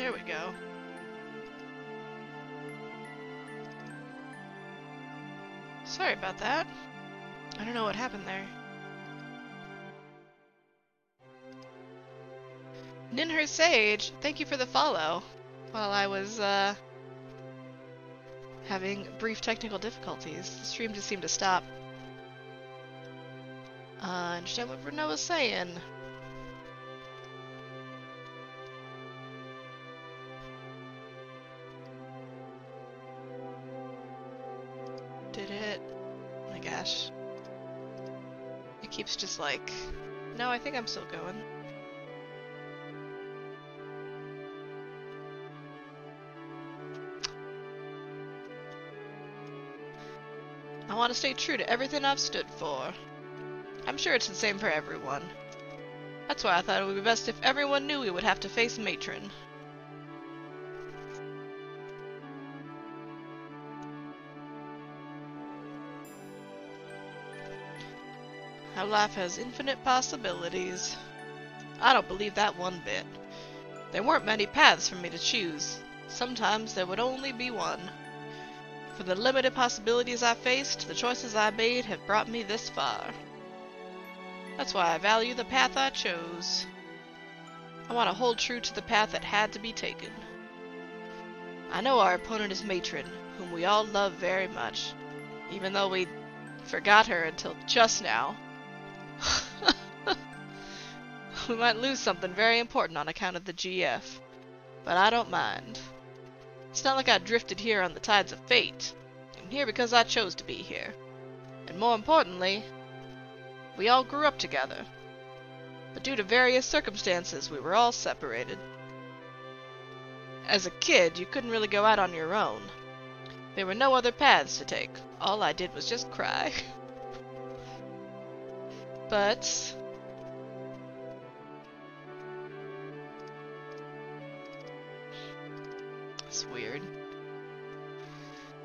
There we go. Sorry about that. I don't know what happened there. Ninher Sage, thank you for the follow. While I was, uh, having brief technical difficulties. The stream just seemed to stop. Uh, understand what Renault was saying. Just like... No, I think I'm still going. I want to stay true to everything I've stood for. I'm sure it's the same for everyone. That's why I thought it would be best if everyone knew we would have to face Matron. How life has infinite possibilities. I don't believe that one bit. There weren't many paths for me to choose. Sometimes there would only be one. For the limited possibilities I faced, the choices I made have brought me this far. That's why I value the path I chose. I want to hold true to the path that had to be taken. I know our opponent is Matron, whom we all love very much, even though we forgot her until just now. We might lose something very important on account of the GF, but I don't mind. It's not like I drifted here on the tides of fate. I'm here because I chose to be here. And more importantly, we all grew up together. But due to various circumstances, we were all separated. As a kid, you couldn't really go out on your own. There were no other paths to take. All I did was just cry. but... weird.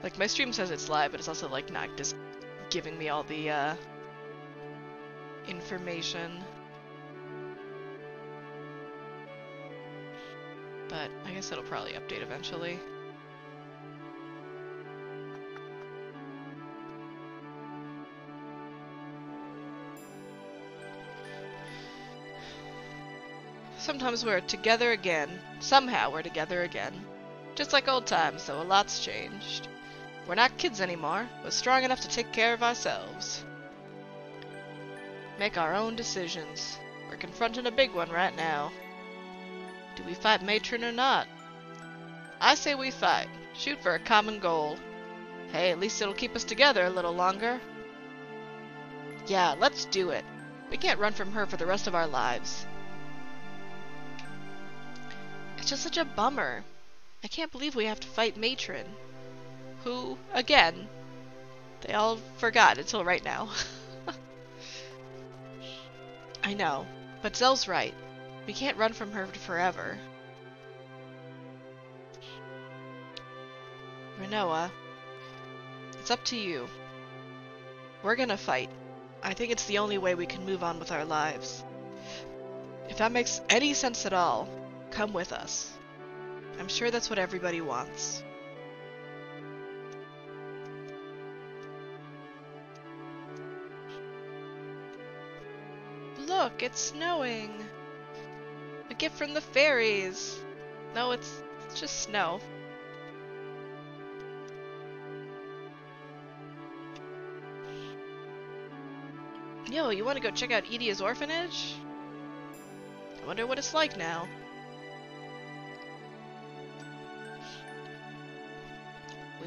Like, my stream says it's live, but it's also, like, not just giving me all the, uh, information. But I guess it'll probably update eventually. Sometimes we're together again. Somehow we're together again. Just like old times, though a lot's changed. We're not kids anymore. We're strong enough to take care of ourselves. Make our own decisions. We're confronting a big one right now. Do we fight Matron or not? I say we fight. Shoot for a common goal. Hey, at least it'll keep us together a little longer. Yeah, let's do it. We can't run from her for the rest of our lives. It's just such a bummer. I can't believe we have to fight Matron. Who, again, they all forgot until right now. I know, but Zell's right. We can't run from her forever. Rinoa, it's up to you. We're gonna fight. I think it's the only way we can move on with our lives. If that makes any sense at all, come with us. I'm sure that's what everybody wants. Look, it's snowing. A gift from the fairies. No, it's, it's just snow. Yo, you want to go check out Edea's orphanage? I wonder what it's like now.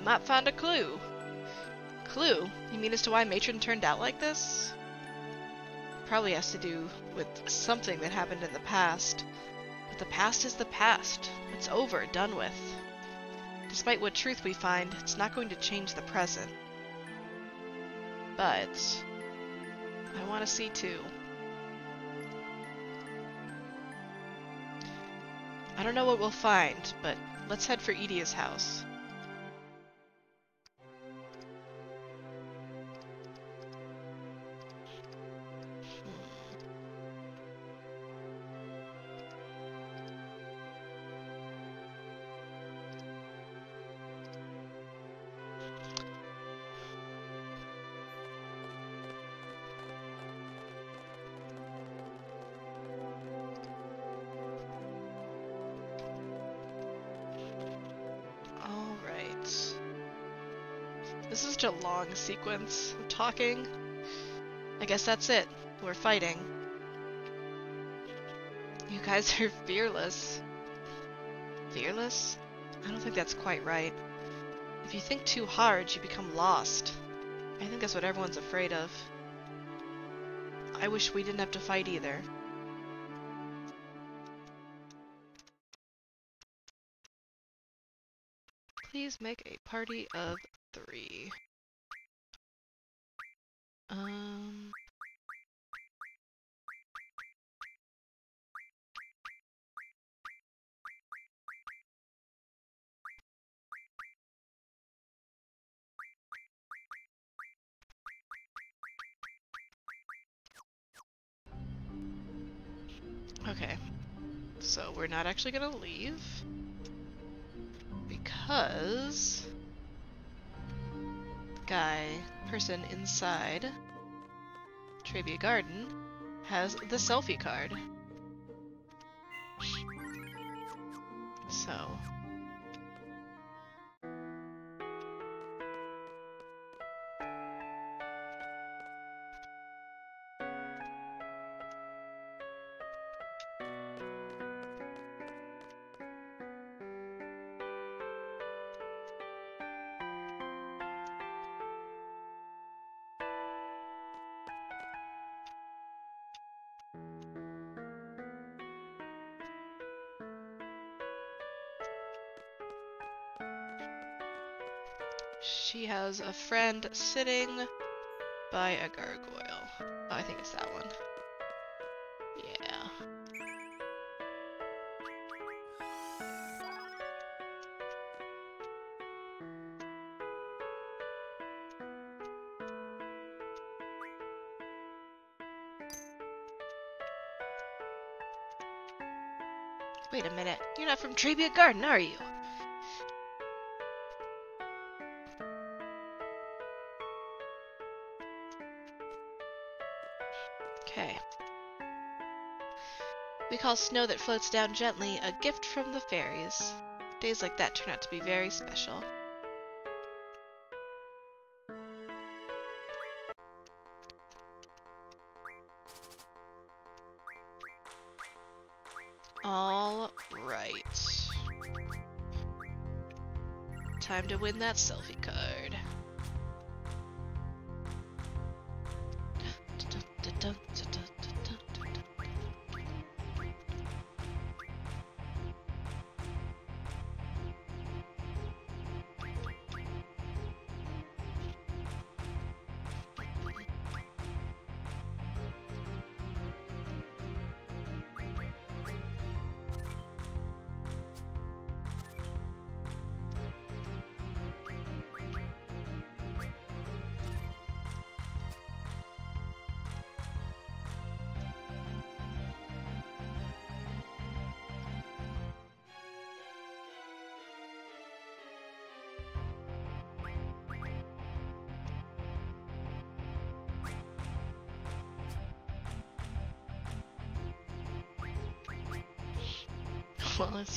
Might find a clue. Clue? You mean as to why Matron turned out like this? Probably has to do with something that happened in the past. But the past is the past. It's over, done with. Despite what truth we find, it's not going to change the present. But... I want to see too. I don't know what we'll find, but let's head for Edea's house. Long sequence of talking. I guess that's it. We're fighting. You guys are fearless. Fearless? I don't think that's quite right. If you think too hard, you become lost. I think that's what everyone's afraid of. I wish we didn't have to fight either. Please make a party of three. Um... Okay. So we're not actually gonna leave. Because... Guy, person inside Trabia Garden has the Selphie card. So... has a friend sitting by a gargoyle. Oh, I think it's that one. Yeah. Wait a minute. You're not from Trabia Garden, are you? Call snow that floats down gently a gift from the fairies. Days like that turn out to be very special. All right. Time to win that Selphie card.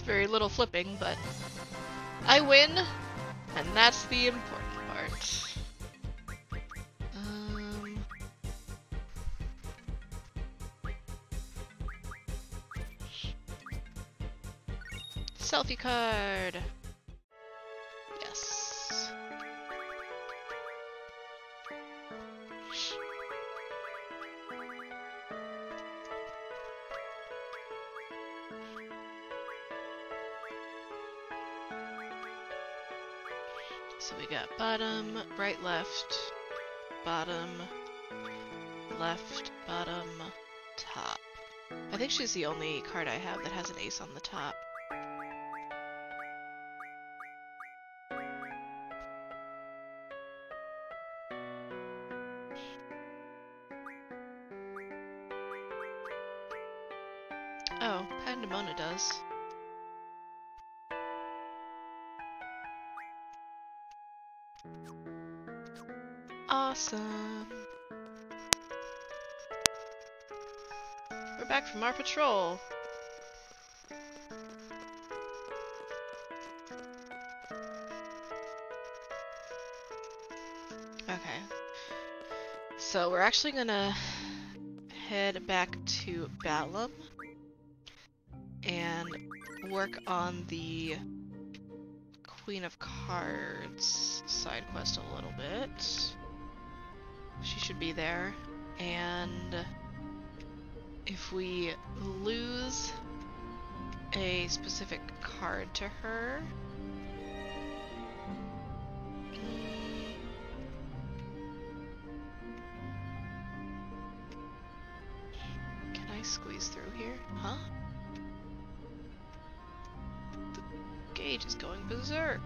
Very little flipping, but I win, and that's the important part. Um, Selphie card. Bottom, right, left, bottom, left, bottom, top. I think she's the only card I have that has an ace on the top. Patrol. Okay. So we're actually gonna head back to Balamb and work on the Queen of Cards side quest a little bit. She should be there. And if we lose a specific card to her, Can I squeeze through here? Huh? The gauge is going berserk.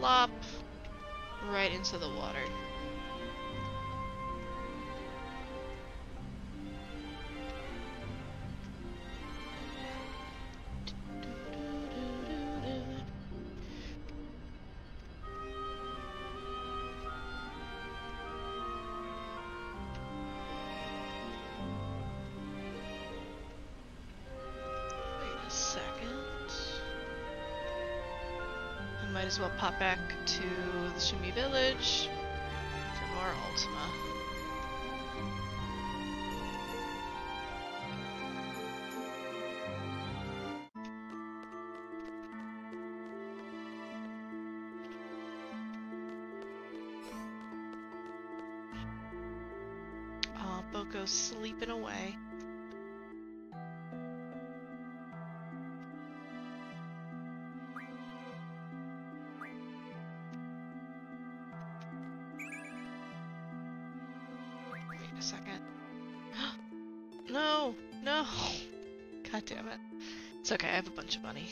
Plop right into the water. Shumi village for more Ultima. Oh, Boko's sleeping away. A second. no, no. God damn it. It's okay, I have a bunch of money.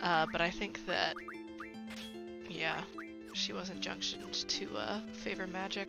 Uh, but I think that, yeah, she wasn't junctioned to uh, favor magic.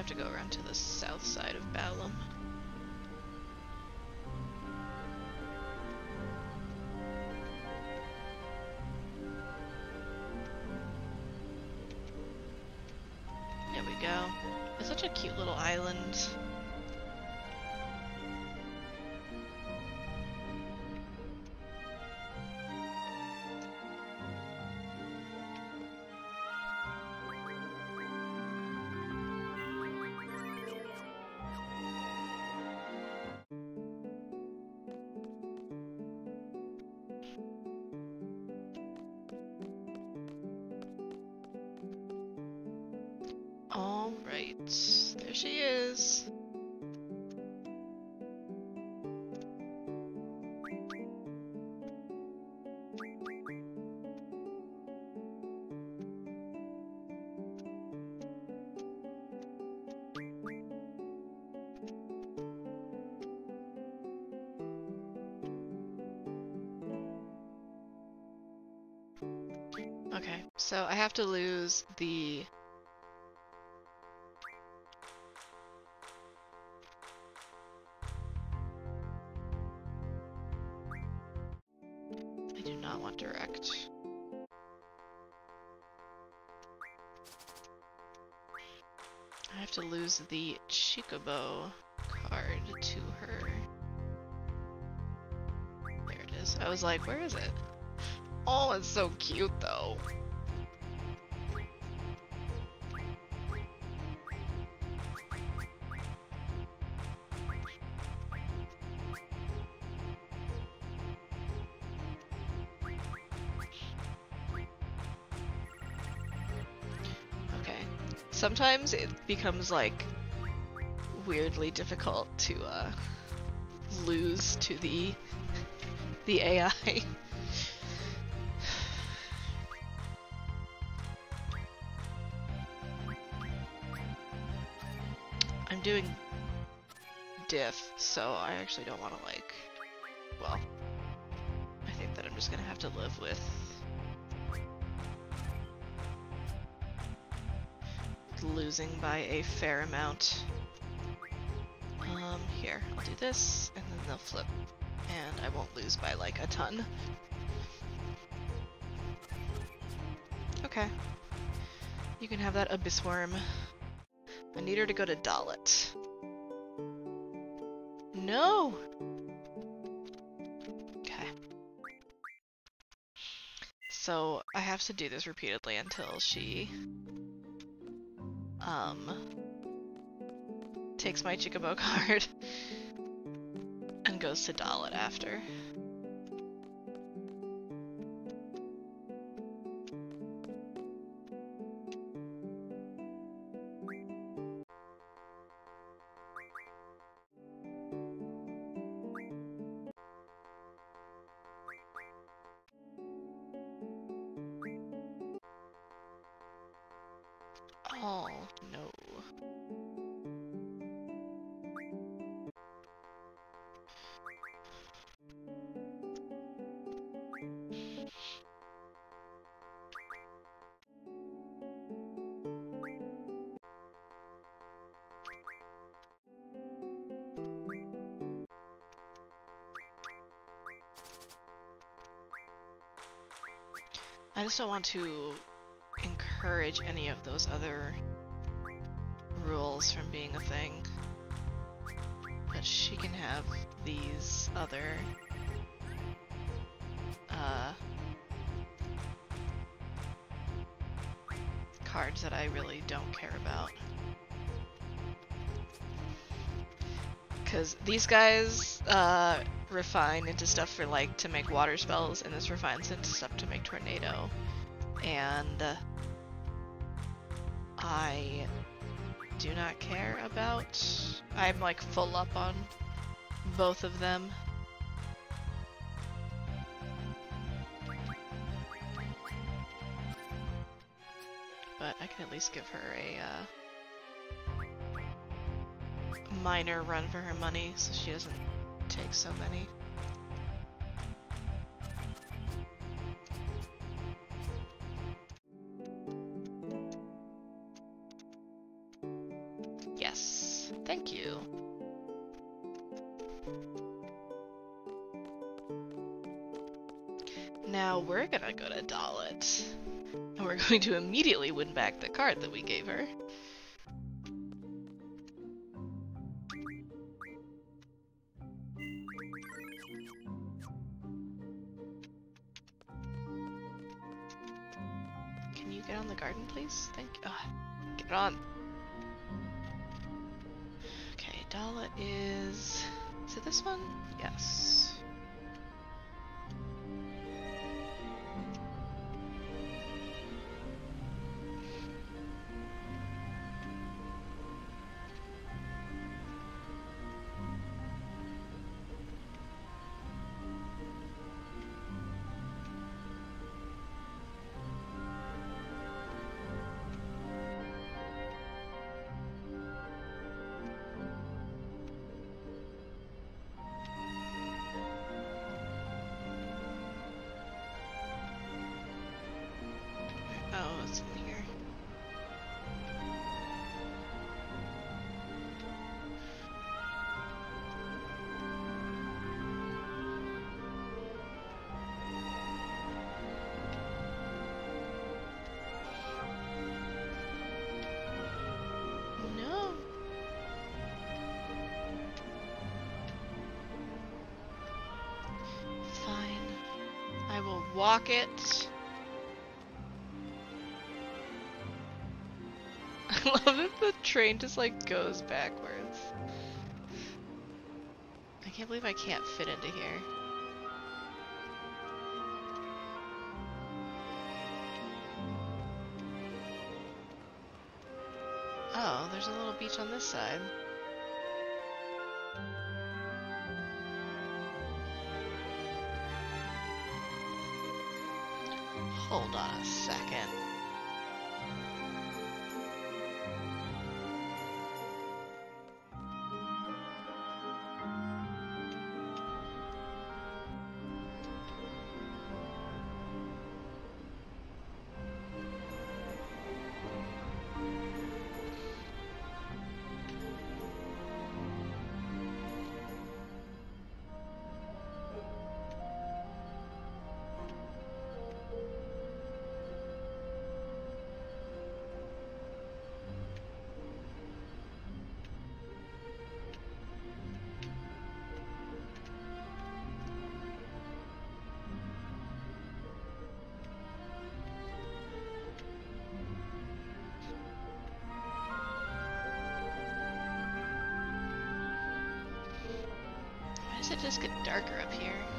Have to go around to the south side of Balamb. There we go. It's such a cute little island. she is. Okay, so I have to lose the Lose the Chicobo card to her. There it is. I was like, where is it? Oh, it's so cute though. Sometimes it becomes like weirdly difficult to uh, lose to the the AI. I'm doing diff, so I actually don't want to like, well, I think that I'm just gonna have to live with losing by a fair amount. Um, here, I'll do this, and then they'll flip, and I won't lose by like a ton. Okay. You can have that Abyss Worm. I need her to go to Dollet. No! Okay. So, I have to do this repeatedly until she um, takes my Chicobo card and goes to Dollet after. Don't want to encourage any of those other rules from being a thing. But she can have these other uh, cards that I really don't care about. Because these guys uh, refine into stuff for like to make water spells, and this refines into stuff to make tornado. And I do not care about. I'm like full up on both of them. But I can at least give her a uh, minor run for her money so she doesn't take so many. Yes, thank you. Now we're gonna go to Dollet. And we're going to immediately win back the card that we gave her. On. Okay, Dala is... Is it this one? Yes. Walk it. I love that the train just like goes backwards. I can't believe I can't fit into here. Oh, there's a little beach on this side. It just get darker up here?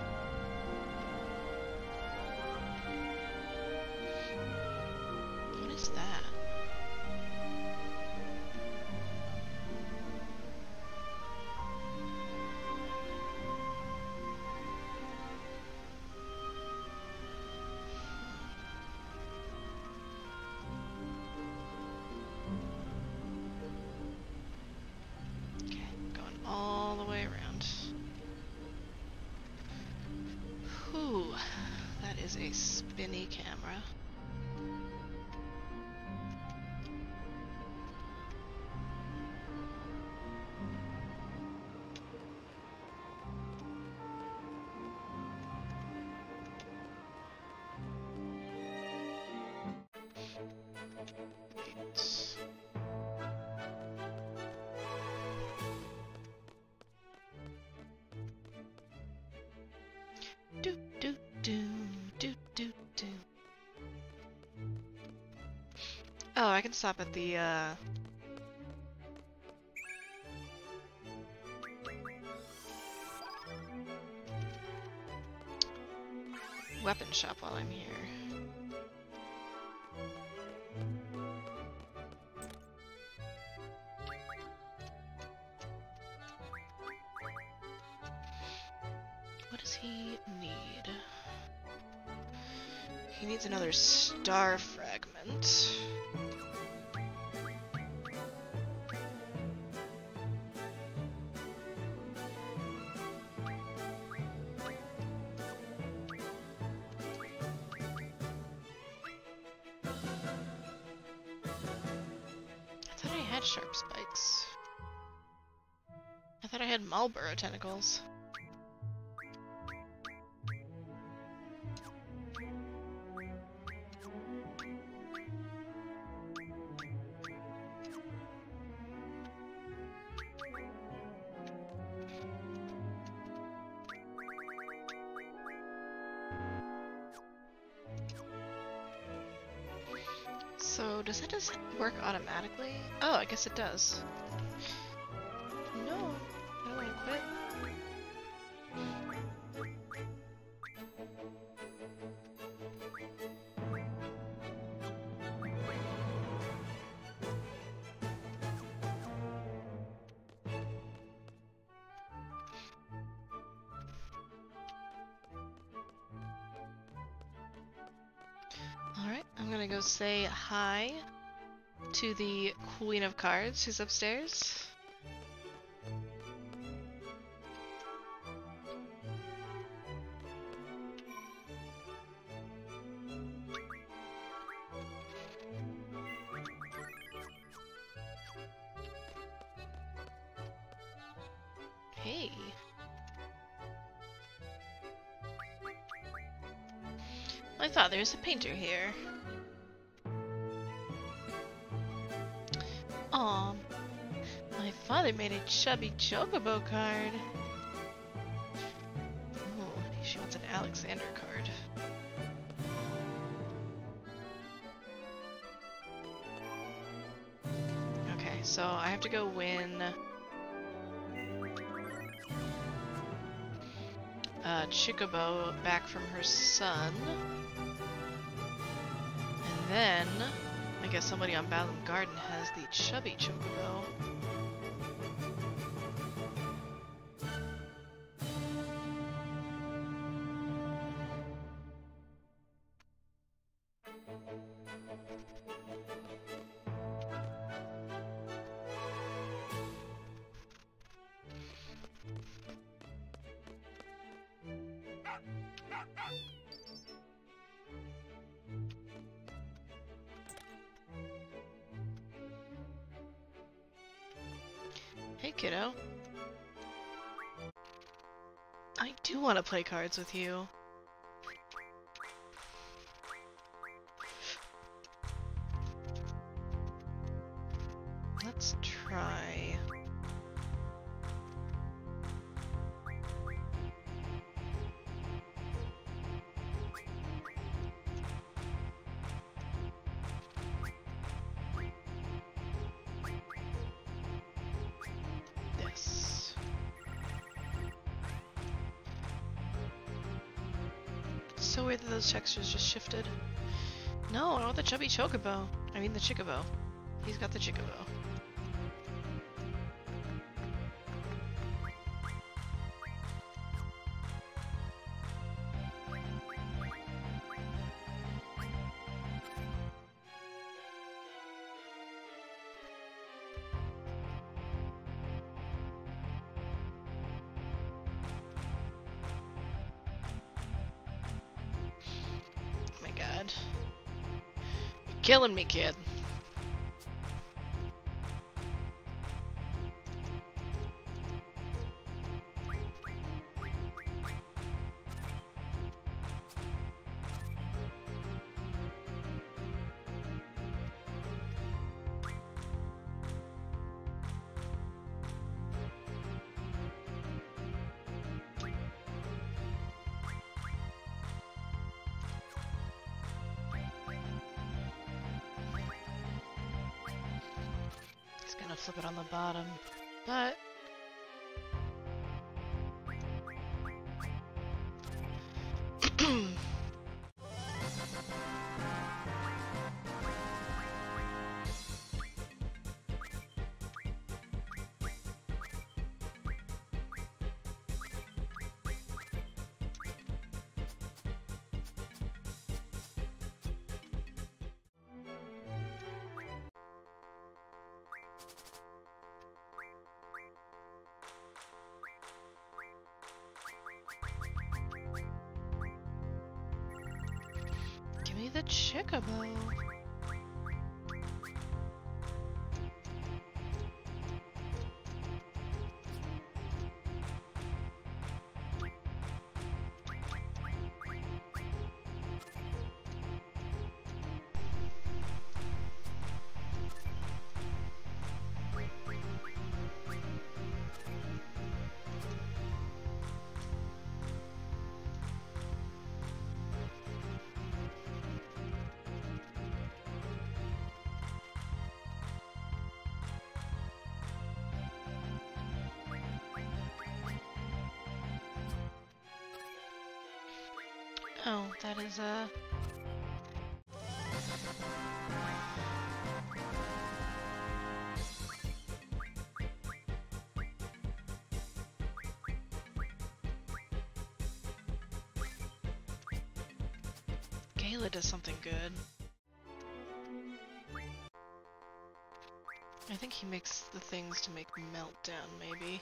Oh, I can stop at the uh weapon shop while I'm here. What does he need? He needs another star fragment. Marlboro tentacles. So, does that just work automatically? Oh, I guess it does. Say hi to the Queen of Cards who's upstairs. Hey. I thought there was a painter here. mom. My father made a chubby chocobo card. Ooh, she wants an Alexander card. Okay, so I have to go win... Uh, Chocobo back from her son. And then guess somebody on Balamb Garden has the chubby Chocobo. Play cards with you. So weird that those textures just shifted. No, I want the chubby chocobo. I mean the chicobo. He's got the chicobo. Killing me, kid. Oh, that is uh, a. Gala does something good. I think he makes the things to make meltdown, maybe.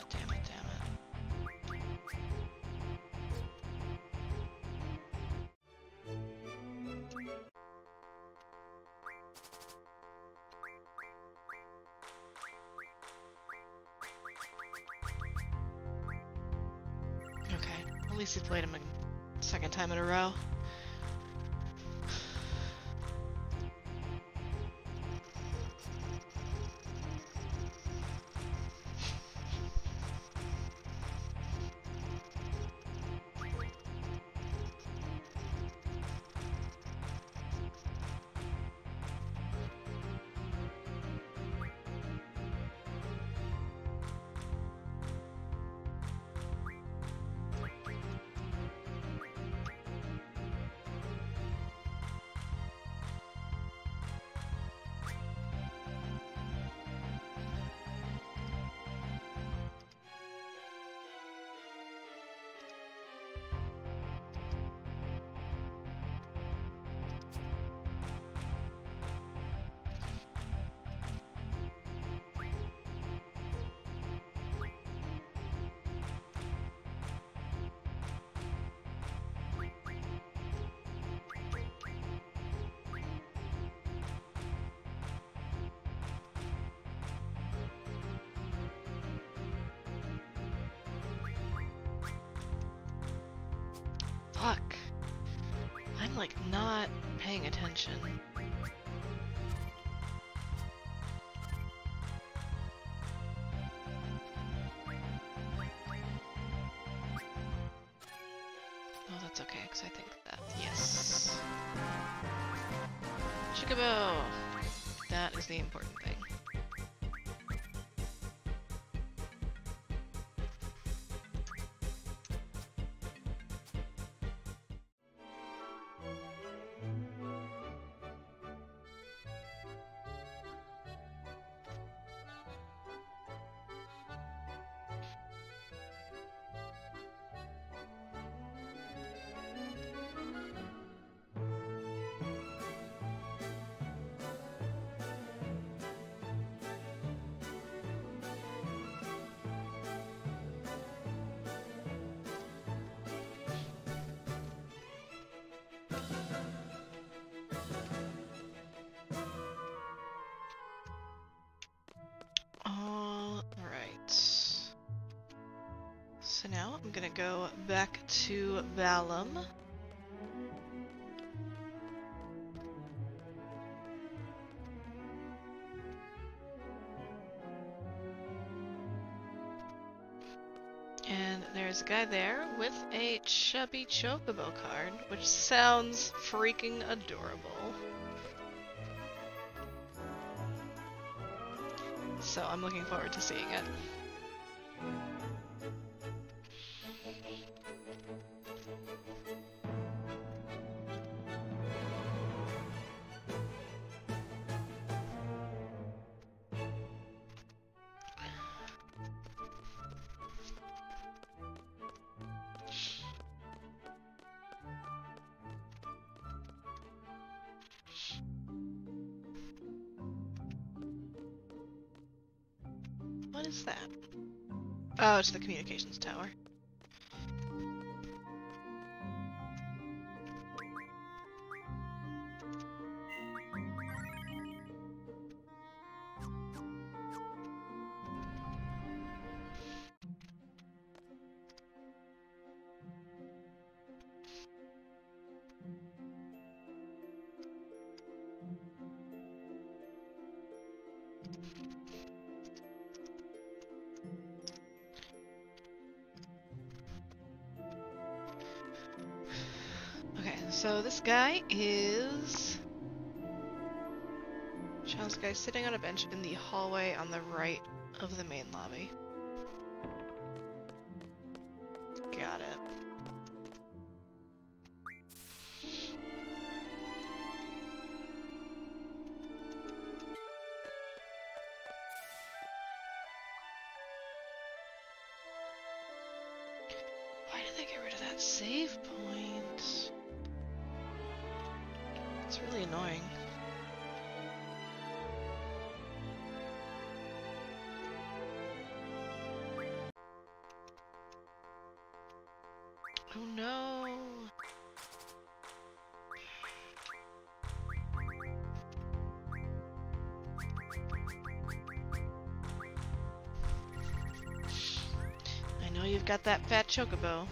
it, damn it, damn it. Okay, at least he played him a second time in a row. Because I think that. Yes. Chicobo! That is the important thing. To Balamb. And there's a guy there with a chubby chocobo card, which sounds freaking adorable. So I'm looking forward to seeing it. Is that? Oh, it's the communications tower. Sitting on a bench in the hallway on the right of the main lobby. Oh no! I know you've got that fat chocobo.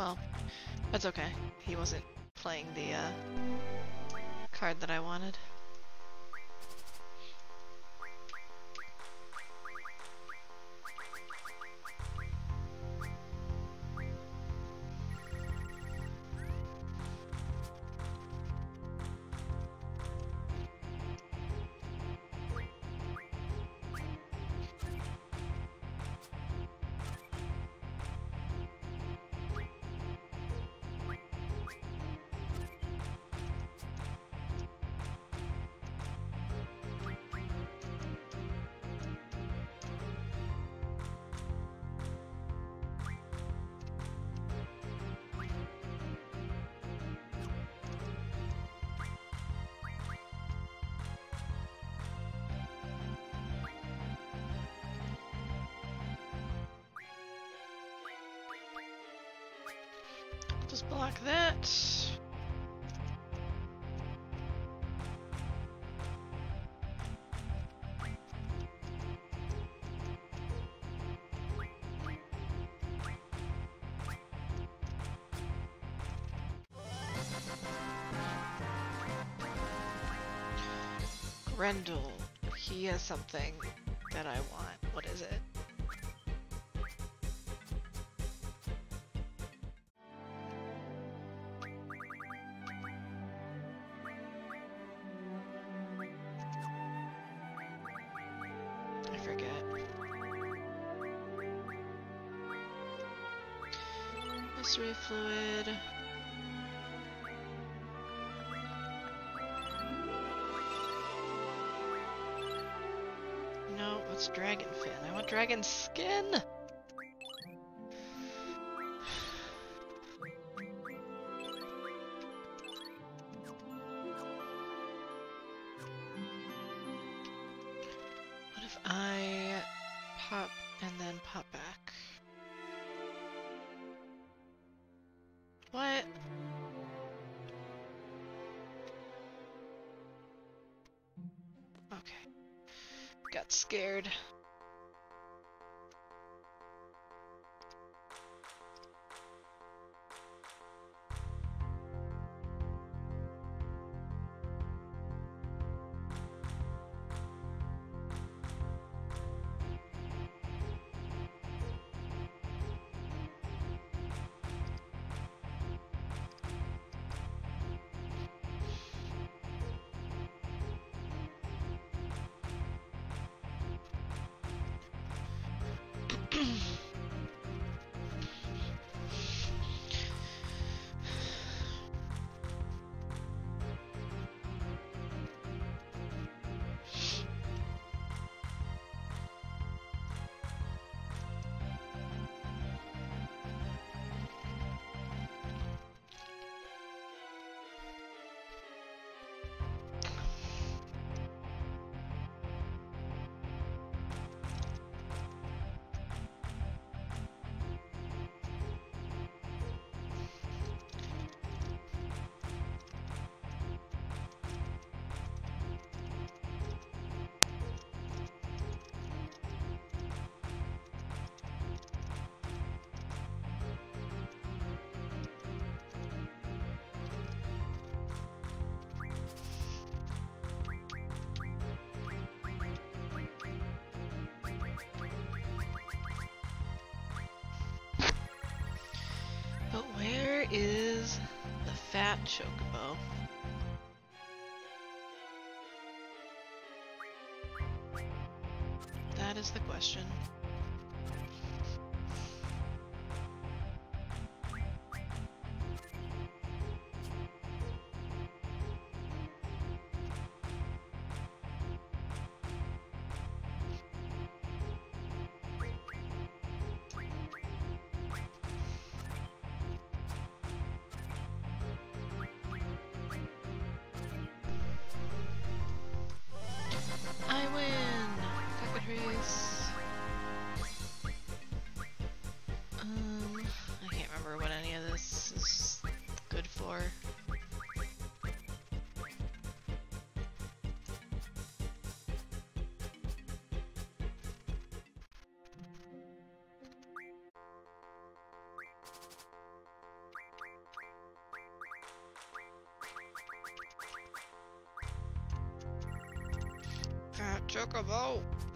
Well, that's okay. He wasn't playing the uh, card that I wanted. Grendel. He has something that I want. What is it? Skin. What if I pop and then pop back? What? Okay. Got scared. Is the fat chocobo? Chocobo. What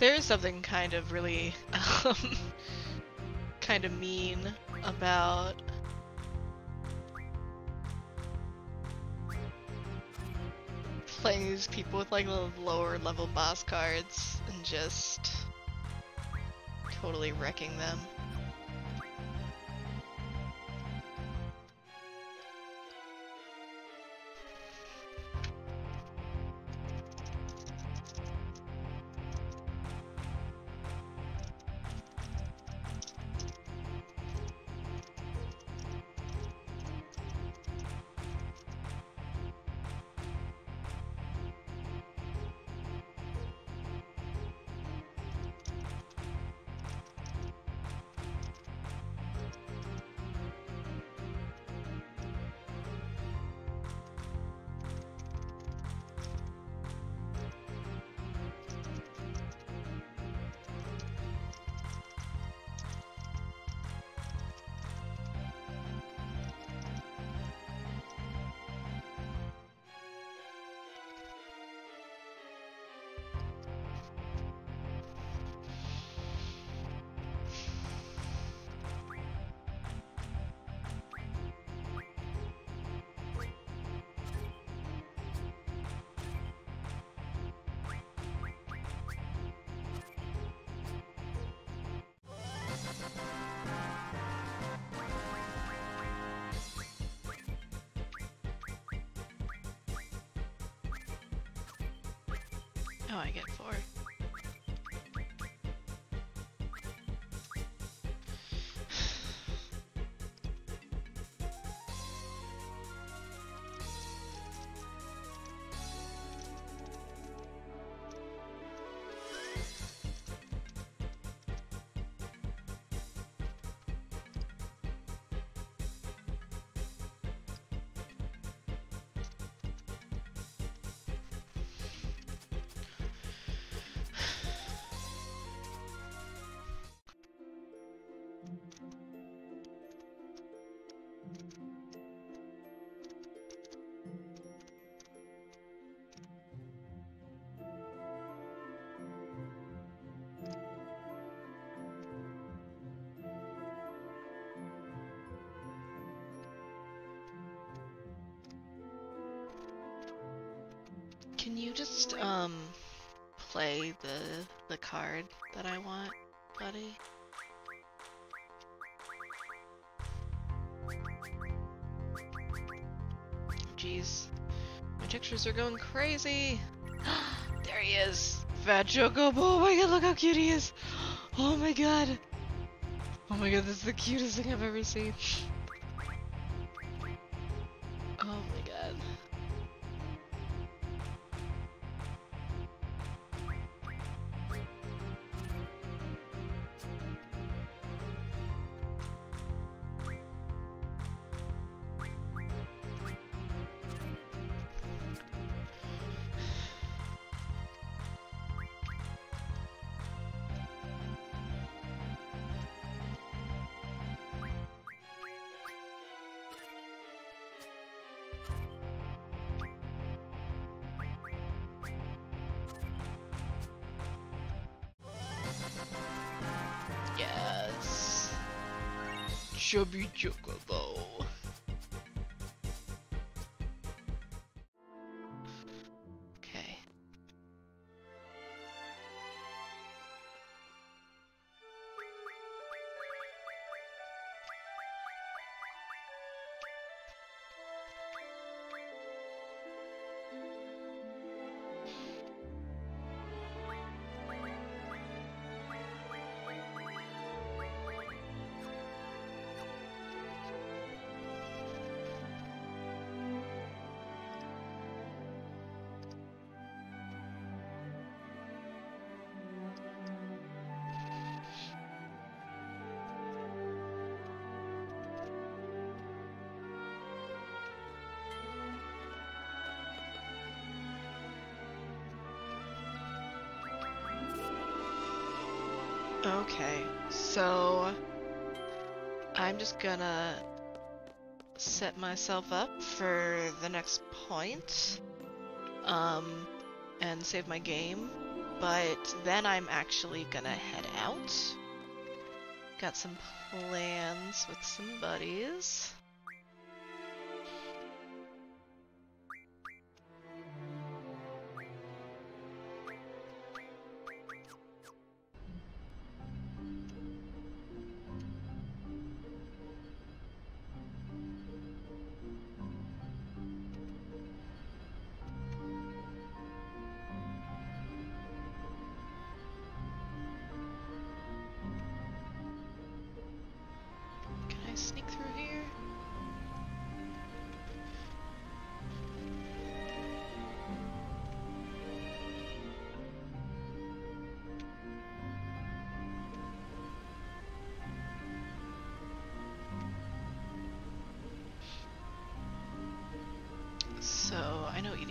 There is something kind of really um, kind of mean about playing these people with like lower level boss cards and just totally wrecking them. Just um play the the card that I want, buddy? Jeez. My textures are going crazy. there he is. Fat Chocobo. Oh my god, look how cute he is. Oh my god. Oh my god, this is the cutest thing I've ever seen. Okay, so I'm just gonna set myself up for the next point, um, and save my game, but then I'm actually gonna head out. Got some plans with some buddies.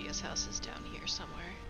Know house is down here somewhere.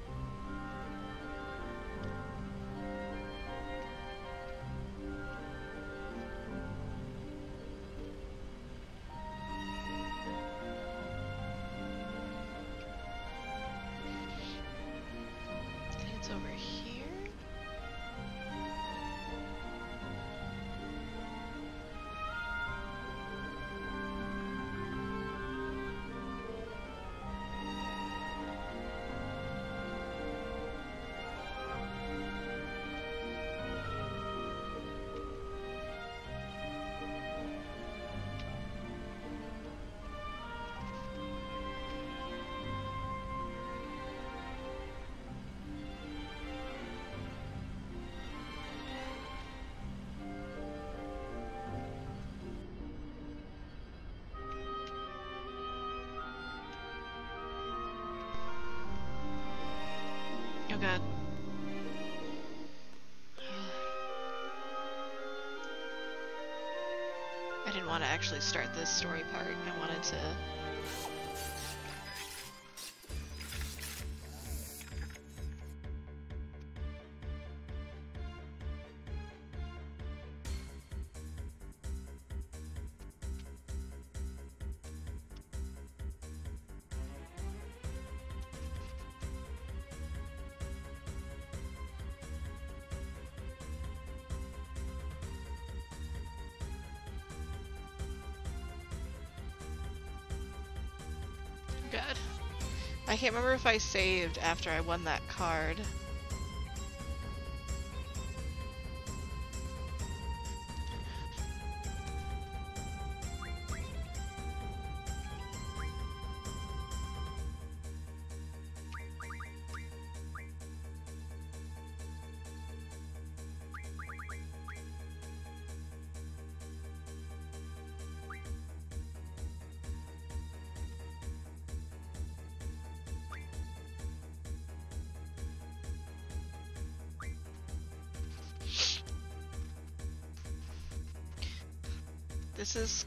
Actually start this story part. I wanted to. God. I can't remember if I saved after I won that card.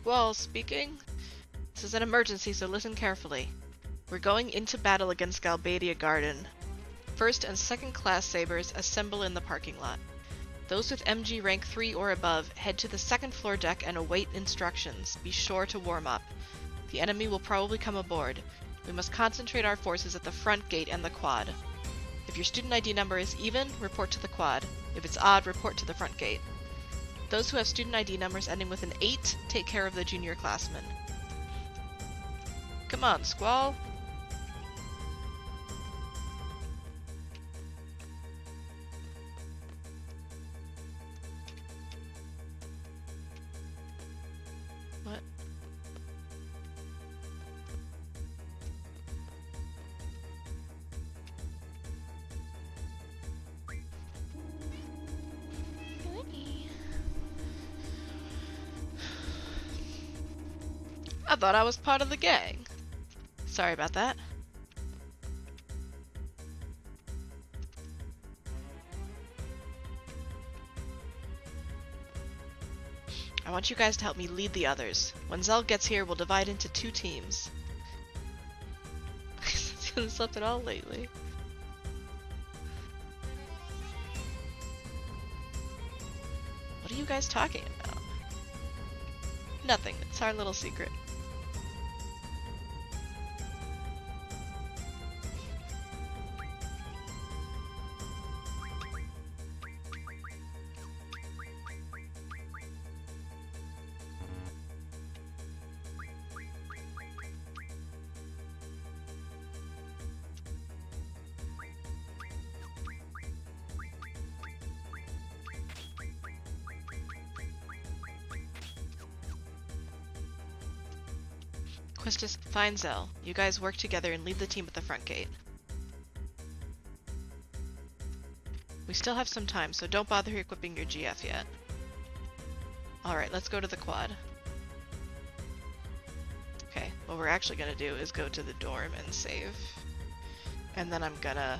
Squall speaking. This is an emergency, so listen carefully. We're going into battle against Galbadia Garden. First and second class sabers assemble in the parking lot. Those with MG rank 3 or above head to the second floor deck and await instructions. Be sure to warm up. The enemy will probably come aboard. We must concentrate our forces at the front gate and the quad. If your student ID number is even, report to the quad. If it's odd, report to the front gate. Those who have student ID numbers ending with an 8 take care of the junior classmen. Come on, Squall. Thought I was part of the gang. Sorry about that. I want you guys to help me lead the others. When Zell gets here, we'll divide into two teams. Hasn't slept at all lately. What are you guys talking about? Nothing. It's our little secret. Find Zell. You guys work together and lead the team at the front gate. We still have some time, so don't bother equipping your GF yet. Alright, let's go to the quad. Okay, what we're actually gonna do is go to the dorm and save. And then I'm gonna...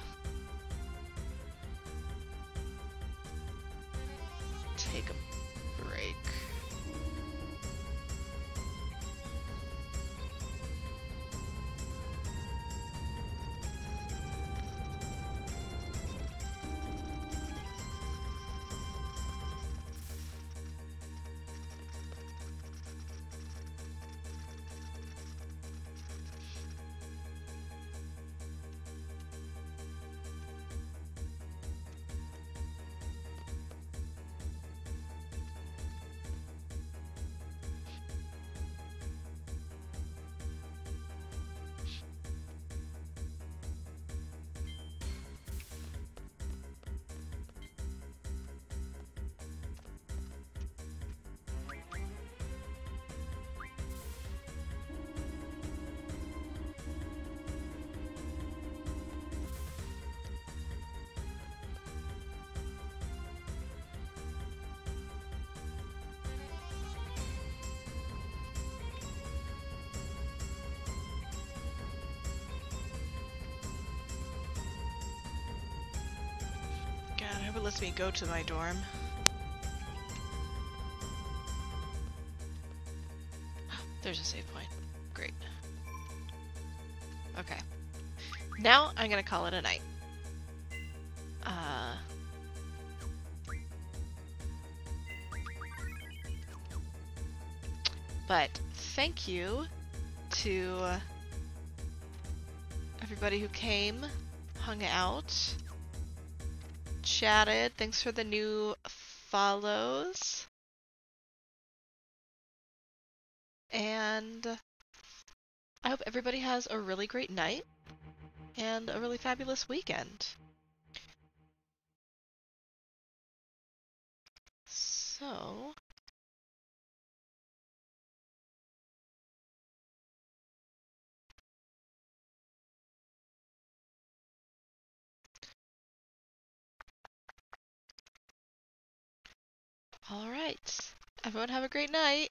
It lets me go to my dorm. There's a save point. Great. Okay. Now I'm gonna call it a night. Uh... But thank you to everybody who came, hung out, chatted. Thanks for the new follows. And I hope everybody has a really great night and a really fabulous weekend. Everyone have a great night.